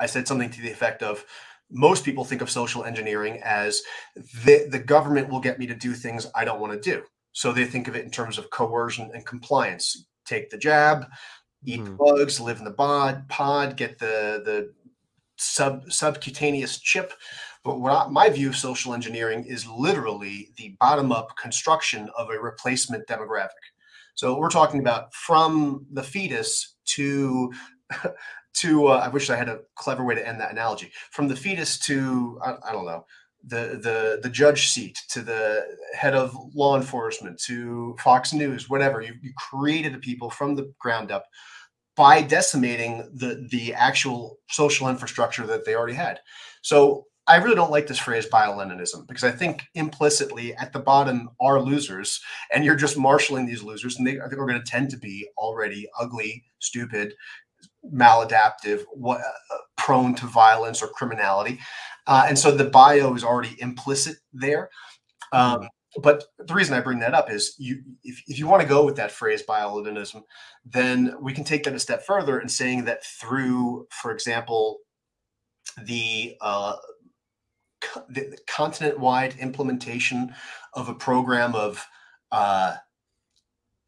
I said something to the effect of most people think of social engineering as the, the government will get me to do things I don't want to do. So they think of it in terms of coercion and compliance. Take the jab, eat mm. the bugs, live in the bod, pod, get the the sub subcutaneous chip. But what I, my view of social engineering is literally the bottom up construction of a replacement demographic. So we're talking about from the fetus to to uh, I wish I had a clever way to end that analogy. From the fetus to I, I don't know the the the judge seat to the head of law enforcement to Fox News, whatever. You, you created the people from the ground up by decimating the the actual social infrastructure that they already had. So I really don't like this phrase bio-Leninism because I think implicitly at the bottom are losers, and you're just marshaling these losers, and they I think are going to tend to be already ugly, stupid, maladaptive, what, uh, prone to violence or criminality. Uh, and so the bio is already implicit there. Um, but the reason I bring that up is you if, if you want to go with that phrase bio-Leninism, then we can take that a step further and saying that through, for example, the uh, the, continent-wide implementation of a program of uh,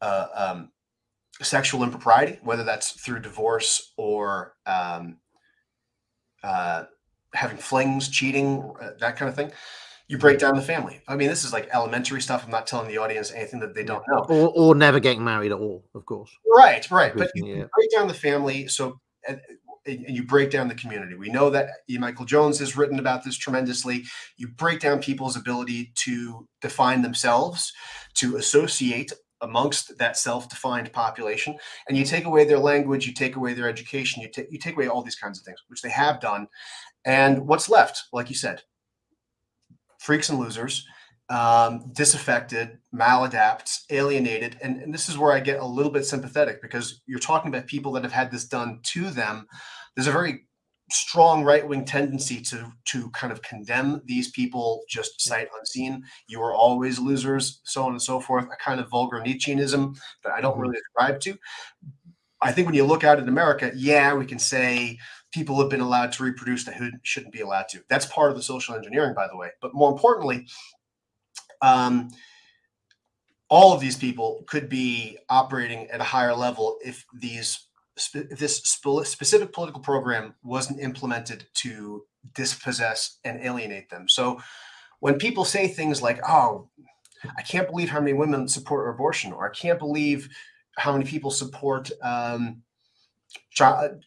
uh, um, sexual impropriety, whether that's through divorce or um, uh, having flings, cheating, uh, that kind of thing. You break down the family. I mean, this is like elementary stuff. I'm not telling the audience anything that they don't know. Or, or never getting married at all, of course. Right, right. But you yeah. break down the family. So, and, and you break down the community. We know that Michael Jones has written about this tremendously. You break down people's ability to define themselves, to associate amongst that self-defined population and you take away their language you take away their education you take you take away all these kinds of things which they have done. And what's left like you said? Freaks and losers um, disaffected maladapts alienated and, and this is where i get a little bit sympathetic because you're talking about people that have had this done to them. There's a very strong right wing tendency to to kind of condemn these people just sight unseen. You are always losers, so on and so forth. A kind of vulgar Nietzscheanism that I don't mm-hmm. really ascribe to. I think when you look out at America, yeah, we can say people have been allowed to reproduce that shouldn't be allowed to. That's part of the social engineering, by the way. But more importantly, um, all of these people could be operating at a higher level if these if this specific political program wasn't implemented to dispossess and alienate them. So when people say things like, oh, I can't believe how many women support abortion, or I can't believe how many people support um, child,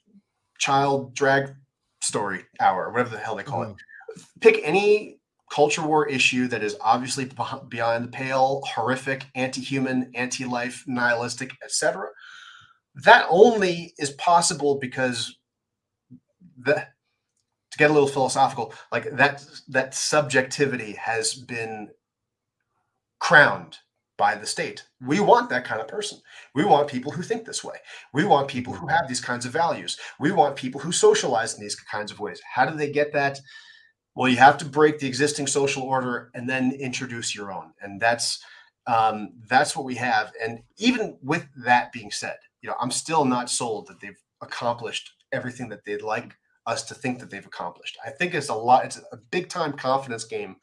child drag story hour, whatever the hell they call mm. it. Pick any culture war issue that is obviously beyond the pale, horrific, anti-human, anti-life, nihilistic, etc that only is possible because the to get a little philosophical like that that subjectivity has been crowned by the state. We want that kind of person. We want people who think this way. We want people who have these kinds of values. We want people who socialize in these kinds of ways. How do they get that? Well you have to break the existing social order and then introduce your own. And that's um, that's what we have. And even with that being said you know, I'm still not sold that they've accomplished everything that they'd like us to think that they've accomplished. I think it's a lot. It's a big time confidence game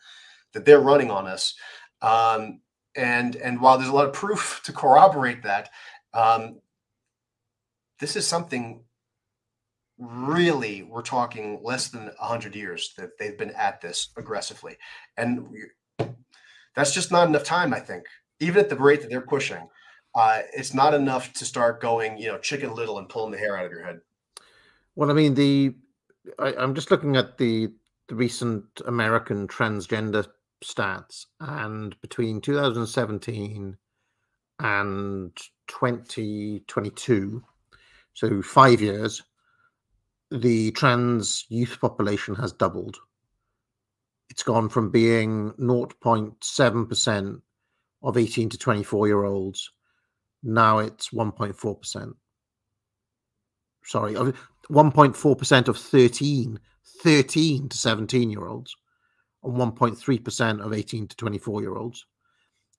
that they're running on us. Um, and and while there's a lot of proof to corroborate that, um, this is something really we're talking less than 100 years that they've been at this aggressively and that's just not enough time i think even at the rate that they're pushing uh, it's not enough to start going, you know, chicken little and pulling the hair out of your head. Well, I mean, the I, am just looking at the the recent American transgender stats, and between 2017 and 2022, so five years, the trans youth population has doubled. It's gone from being 0.7% of 18 to 24 year olds now it's 1.4%. Sorry, 1.4% of 13, 13 to 17 year olds, and 1.3% of 18 to 24 year olds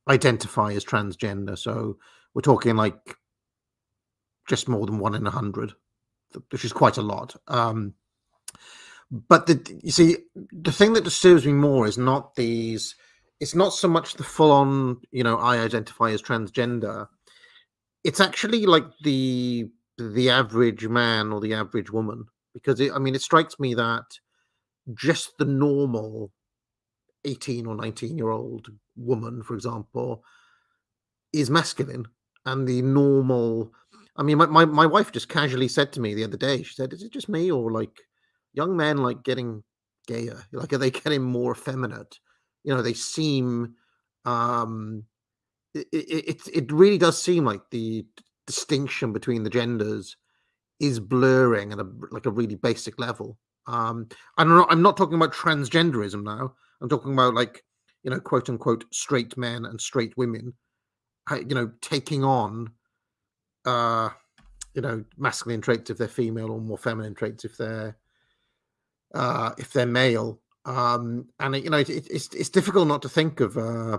identify as transgender. So we're talking like just more than one in a hundred, which is quite a lot. Um, but the you see the thing that disturbs me more is not these it's not so much the full on you know i identify as transgender it's actually like the the average man or the average woman because it, i mean it strikes me that just the normal 18 or 19 year old woman for example is masculine and the normal i mean my, my, my wife just casually said to me the other day she said is it just me or like young men like getting gayer? Like are they getting more effeminate? You know they seem um it, it it really does seem like the distinction between the genders is blurring at a like a really basic level um i'm not i'm not talking about transgenderism now i'm talking about like you know quote unquote straight men and straight women you know taking on uh you know masculine traits if they're female or more feminine traits if they're uh, if they're male. Um, and you know, it, it's it's difficult not to think of uh,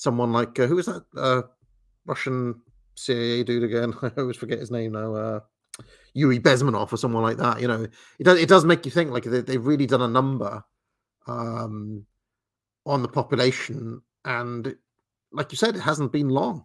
someone like uh, who is that uh, Russian CIA dude again? I always forget his name now. Uh, Yuri Bezmenov or someone like that. You know, it does it does make you think like they, they've really done a number um, on the population, and like you said, it hasn't been long.